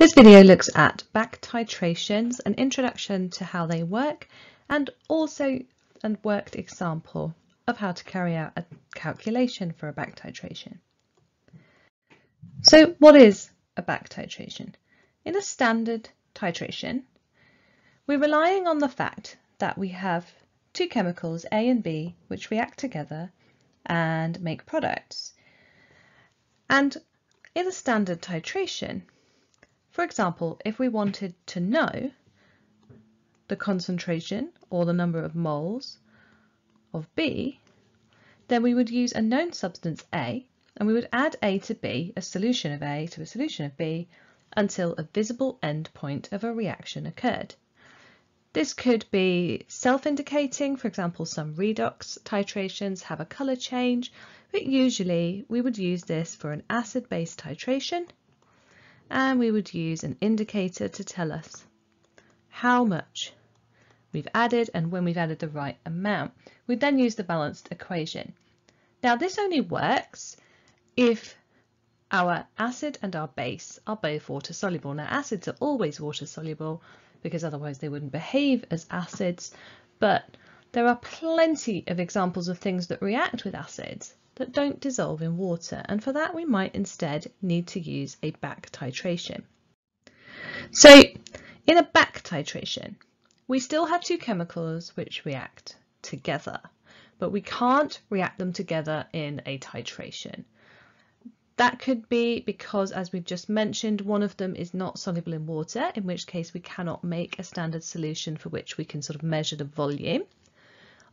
This video looks at back titrations, an introduction to how they work, and also a worked example of how to carry out a calculation for a back titration. So what is a back titration? In a standard titration, we're relying on the fact that we have two chemicals, A and B, which react together and make products. And in a standard titration, for example, if we wanted to know the concentration or the number of moles of B, then we would use a known substance A and we would add A to B, a solution of A to a solution of B, until a visible endpoint of a reaction occurred. This could be self-indicating, for example, some redox titrations have a colour change, but usually we would use this for an acid-base titration and we would use an indicator to tell us how much we've added and when we've added the right amount. We'd then use the balanced equation. Now this only works if our acid and our base are both water soluble. Now acids are always water soluble because otherwise they wouldn't behave as acids, but there are plenty of examples of things that react with acids that don't dissolve in water and for that we might instead need to use a back titration. So in a back titration we still have two chemicals which react together but we can't react them together in a titration. That could be because, as we've just mentioned, one of them is not soluble in water, in which case we cannot make a standard solution for which we can sort of measure the volume.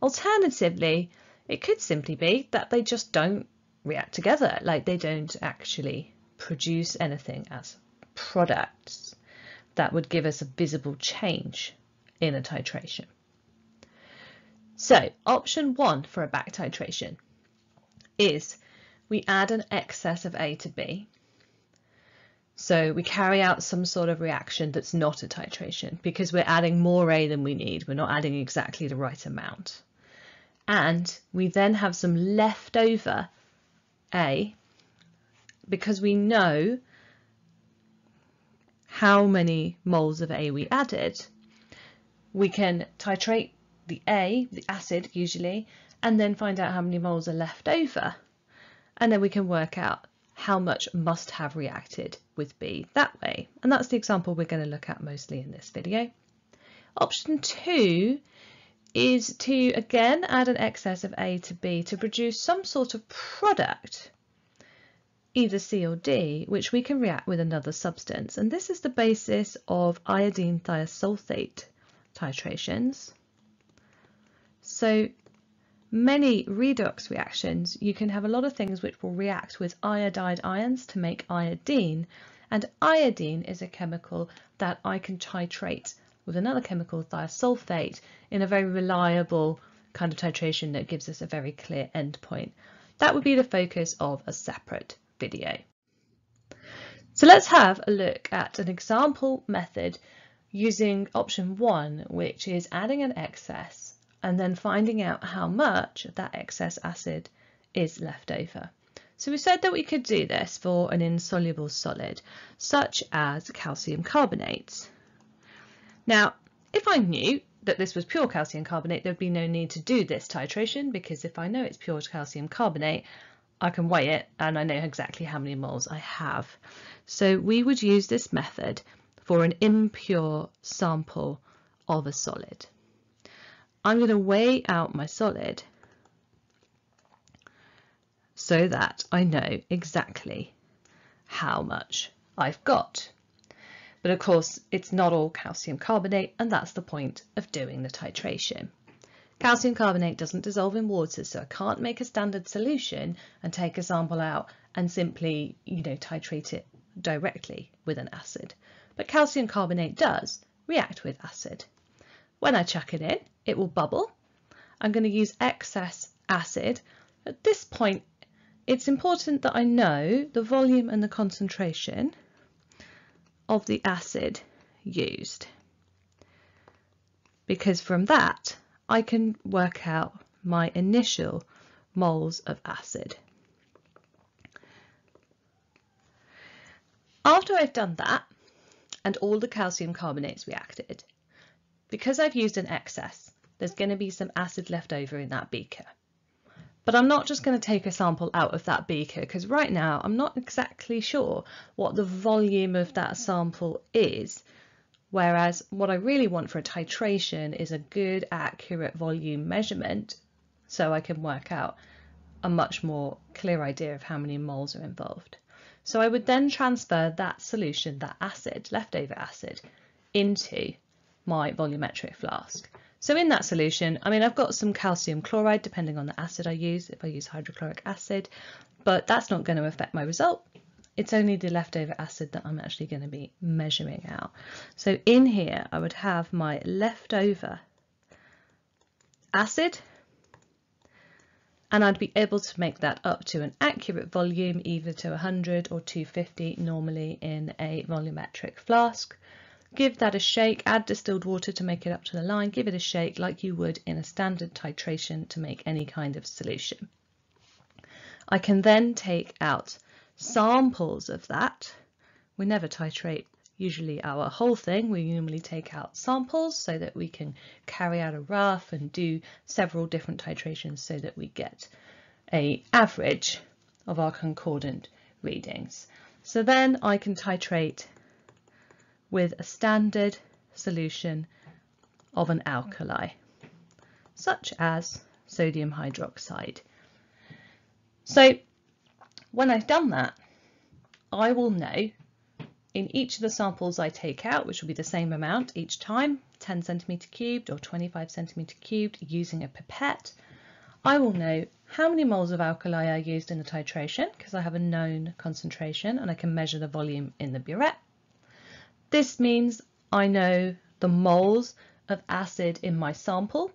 Alternatively, it could simply be that they just don't react together, like they don't actually produce anything as products that would give us a visible change in a titration. So option one for a back titration is we add an excess of A to B. So we carry out some sort of reaction that's not a titration because we're adding more A than we need. We're not adding exactly the right amount and we then have some leftover A because we know how many moles of A we added, we can titrate the A, the acid usually, and then find out how many moles are left over. And then we can work out how much must have reacted with B that way. And that's the example we're going to look at mostly in this video. Option two is to again add an excess of A to B to produce some sort of product, either C or D, which we can react with another substance. And this is the basis of iodine thiosulfate titrations. So many redox reactions, you can have a lot of things which will react with iodide ions to make iodine. And iodine is a chemical that I can titrate with another chemical, thiosulfate, in a very reliable kind of titration that gives us a very clear endpoint. That would be the focus of a separate video. So let's have a look at an example method using option one, which is adding an excess and then finding out how much of that excess acid is left over. So we said that we could do this for an insoluble solid, such as calcium carbonate. Now, if I knew that this was pure calcium carbonate, there'd be no need to do this titration because if I know it's pure calcium carbonate, I can weigh it and I know exactly how many moles I have. So we would use this method for an impure sample of a solid. I'm going to weigh out my solid so that I know exactly how much I've got. But of course, it's not all calcium carbonate, and that's the point of doing the titration. Calcium carbonate doesn't dissolve in water, so I can't make a standard solution and take a sample out and simply, you know, titrate it directly with an acid. But calcium carbonate does react with acid. When I chuck it in, it will bubble. I'm going to use excess acid. At this point, it's important that I know the volume and the concentration of the acid used because from that I can work out my initial moles of acid. After I've done that, and all the calcium carbonates reacted. Because I've used an excess, there's going to be some acid left over in that beaker. But I'm not just going to take a sample out of that beaker because right now I'm not exactly sure what the volume of that sample is. Whereas what I really want for a titration is a good accurate volume measurement so I can work out a much more clear idea of how many moles are involved. So I would then transfer that solution, that acid, leftover acid, into my volumetric flask. So in that solution, I mean, I've got some calcium chloride, depending on the acid I use, if I use hydrochloric acid, but that's not going to affect my result. It's only the leftover acid that I'm actually going to be measuring out. So in here, I would have my leftover acid, and I'd be able to make that up to an accurate volume either to 100 or 250 normally in a volumetric flask. Give that a shake, add distilled water to make it up to the line, give it a shake like you would in a standard titration to make any kind of solution. I can then take out samples of that. We never titrate usually our whole thing. We normally take out samples so that we can carry out a rough and do several different titrations so that we get a average of our concordant readings. So then I can titrate with a standard solution of an alkali, such as sodium hydroxide. So when I've done that, I will know in each of the samples I take out, which will be the same amount each time, 10 centimetre cubed or 25 centimetre cubed using a pipette, I will know how many moles of alkali I used in the titration because I have a known concentration and I can measure the volume in the burette. This means I know the moles of acid in my sample.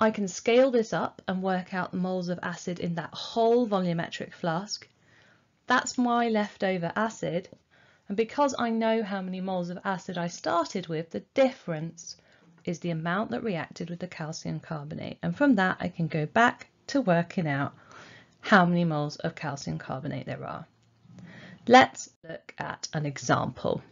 I can scale this up and work out the moles of acid in that whole volumetric flask. That's my leftover acid and because I know how many moles of acid I started with, the difference is the amount that reacted with the calcium carbonate. And from that, I can go back to working out how many moles of calcium carbonate there are. Let's look at an example.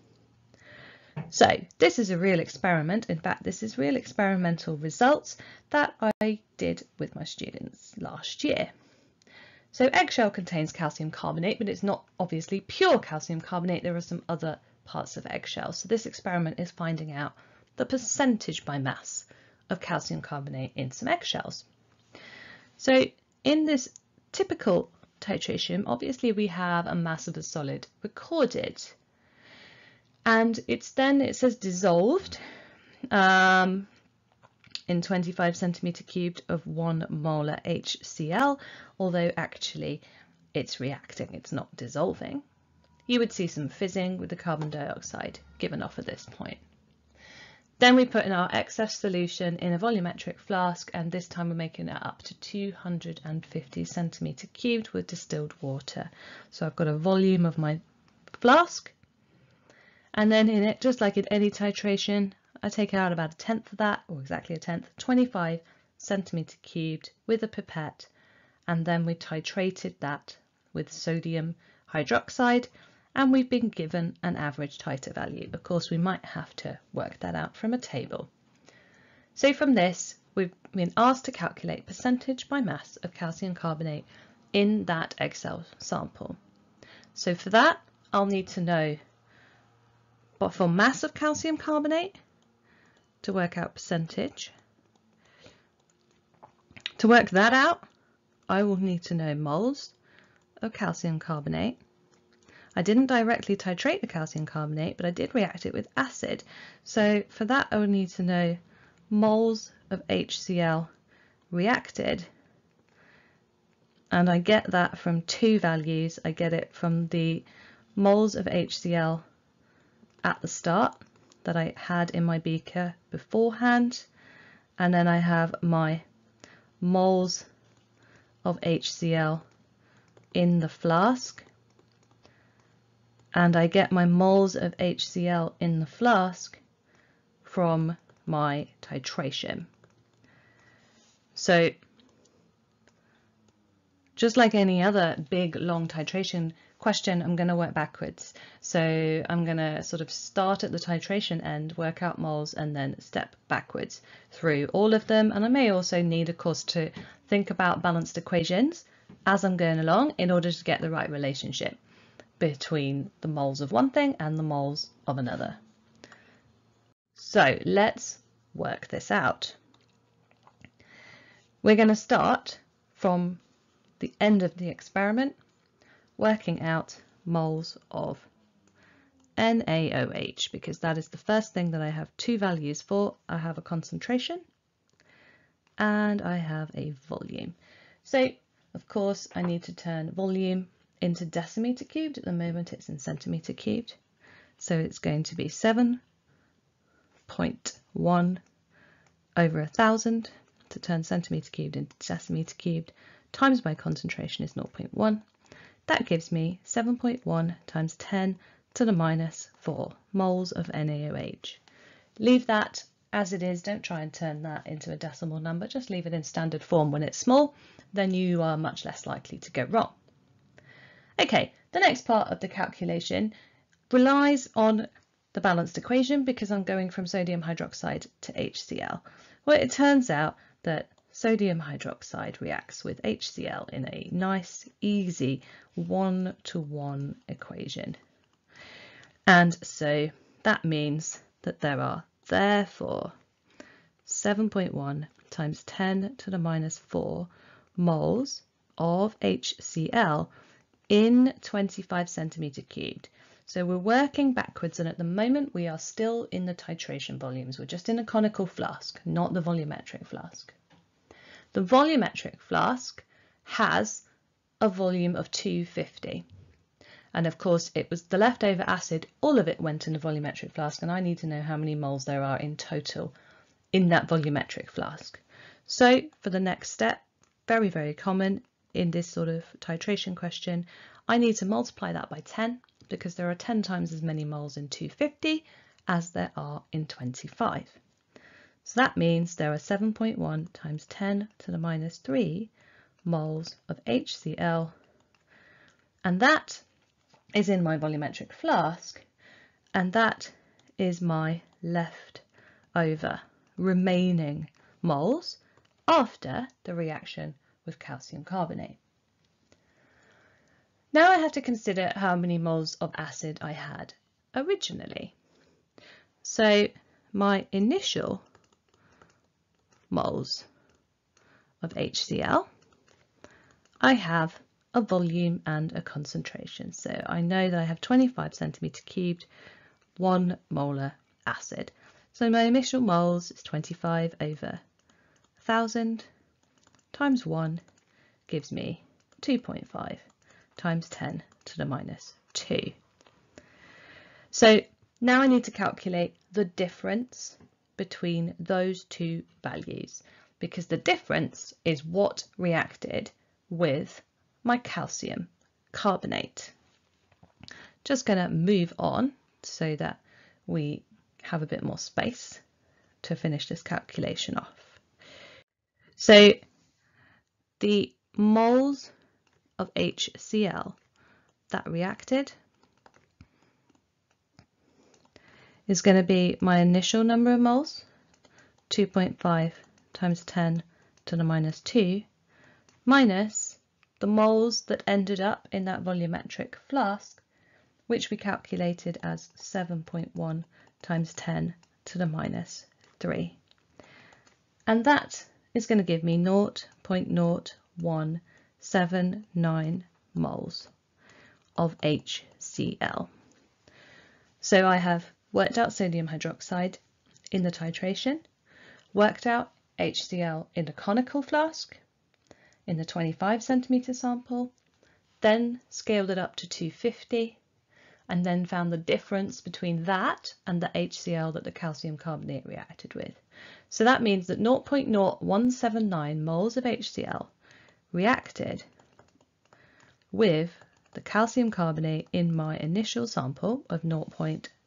So this is a real experiment. In fact, this is real experimental results that I did with my students last year. So eggshell contains calcium carbonate, but it's not obviously pure calcium carbonate. There are some other parts of eggshell. So this experiment is finding out the percentage by mass of calcium carbonate in some eggshells. So in this typical titration, obviously we have a mass of the solid recorded. And it's then, it says dissolved. Um, in 25 centimetre cubed of 1 molar HCl, although actually it's reacting, it's not dissolving. You would see some fizzing with the carbon dioxide given off at this point. Then we put in our excess solution in a volumetric flask and this time we're making it up to 250 centimetre cubed with distilled water. So I've got a volume of my flask and then in it, just like in any titration, I take out about a tenth of that, or exactly a tenth, 25 centimetre cubed with a pipette, and then we titrated that with sodium hydroxide, and we've been given an average titer value. Of course, we might have to work that out from a table. So from this, we've been asked to calculate percentage by mass of calcium carbonate in that eggshell sample. So for that, I'll need to know, but for mass of calcium carbonate, to work out percentage. To work that out, I will need to know moles of calcium carbonate. I didn't directly titrate the calcium carbonate, but I did react it with acid. So for that, I would need to know moles of HCl reacted. And I get that from two values. I get it from the moles of HCl at the start, that I had in my beaker beforehand and then I have my moles of HCl in the flask and I get my moles of HCl in the flask from my titration. So just like any other big long titration question, I'm going to work backwards. So I'm going to sort of start at the titration end, work out moles, and then step backwards through all of them. And I may also need, of course, to think about balanced equations as I'm going along in order to get the right relationship between the moles of one thing and the moles of another. So let's work this out. We're going to start from the end of the experiment working out moles of NaOH because that is the first thing that I have two values for. I have a concentration and I have a volume. So of course I need to turn volume into decimeter cubed. At the moment it's in centimeter cubed. So it's going to be 7.1 over a thousand to turn centimeter cubed into decimeter cubed times my concentration is 0.1 that gives me 7.1 times 10 to the minus 4 moles of NaOH. Leave that as it is, don't try and turn that into a decimal number, just leave it in standard form when it's small, then you are much less likely to go wrong. Okay, the next part of the calculation relies on the balanced equation because I'm going from sodium hydroxide to HCl. Well, it turns out that sodium hydroxide reacts with HCl in a nice, easy one-to-one -one equation. And so that means that there are therefore 7.1 times 10 to the minus 4 moles of HCl in 25 centimeter cubed. So we're working backwards and at the moment we are still in the titration volumes. We're just in a conical flask, not the volumetric flask. The volumetric flask has a volume of 250. And of course, it was the leftover acid, all of it went in the volumetric flask, and I need to know how many moles there are in total in that volumetric flask. So for the next step, very, very common in this sort of titration question, I need to multiply that by 10 because there are 10 times as many moles in 250 as there are in 25. So that means there are 7.1 times 10 to the minus 3 moles of HCl, and that is in my volumetric flask, and that is my left over remaining moles after the reaction with calcium carbonate. Now I have to consider how many moles of acid I had originally. So my initial moles of HCl, I have a volume and a concentration. So I know that I have 25 centimeter cubed, one molar acid. So my initial moles is 25 over 1000 times 1 gives me 2.5 times 10 to the minus 2. So now I need to calculate the difference between those two values because the difference is what reacted with my calcium carbonate. Just going to move on so that we have a bit more space to finish this calculation off. So the moles of HCl that reacted is going to be my initial number of moles, 2.5 times 10 to the minus 2, minus the moles that ended up in that volumetric flask, which we calculated as 7.1 times 10 to the minus 3. And that is going to give me 0.0179 moles of HCl. So I have worked out sodium hydroxide in the titration, worked out HCl in the conical flask in the 25 centimetre sample, then scaled it up to 250 and then found the difference between that and the HCl that the calcium carbonate reacted with. So that means that 0.0179 moles of HCl reacted with the calcium carbonate in my initial sample of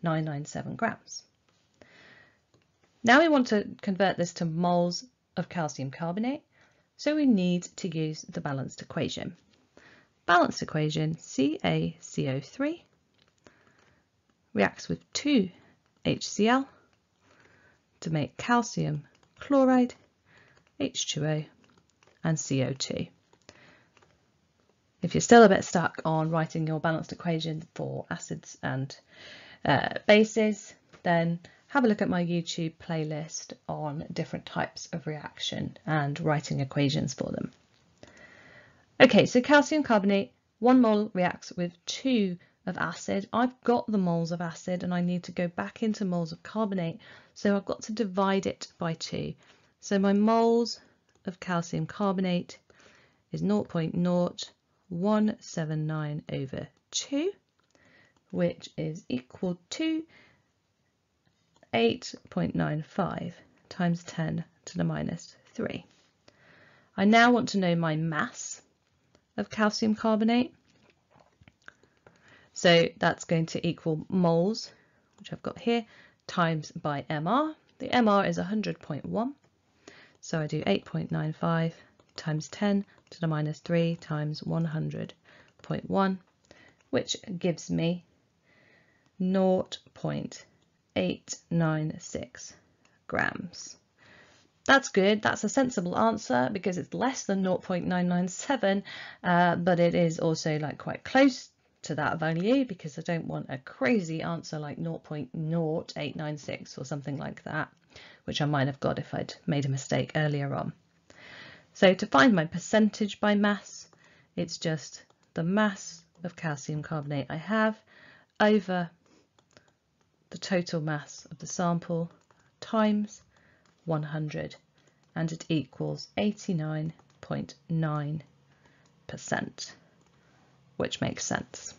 0.997 grams. Now we want to convert this to moles of calcium carbonate, so we need to use the balanced equation. balanced equation CaCO3 reacts with 2 HCl to make calcium chloride, H2O and CO2. If you're still a bit stuck on writing your balanced equation for acids and uh, bases, then have a look at my YouTube playlist on different types of reaction and writing equations for them. Okay, so calcium carbonate, one mole reacts with two of acid. I've got the moles of acid and I need to go back into moles of carbonate, so I've got to divide it by two. So my moles of calcium carbonate is 0.0179 over 2, which is equal to 8.95 times 10 to the minus 3. I now want to know my mass of calcium carbonate. So that's going to equal moles, which I've got here, times by MR. The MR is 100.1. So I do 8.95 times 10 to the minus 3 times 100.1, which gives me 0.896 grams. That's good. That's a sensible answer because it's less than 0.997, uh, but it is also like quite close to that value because I don't want a crazy answer like 0.0896 or something like that, which I might have got if I'd made a mistake earlier on. So to find my percentage by mass, it's just the mass of calcium carbonate I have over the total mass of the sample times 100 and it equals 89.9%, which makes sense.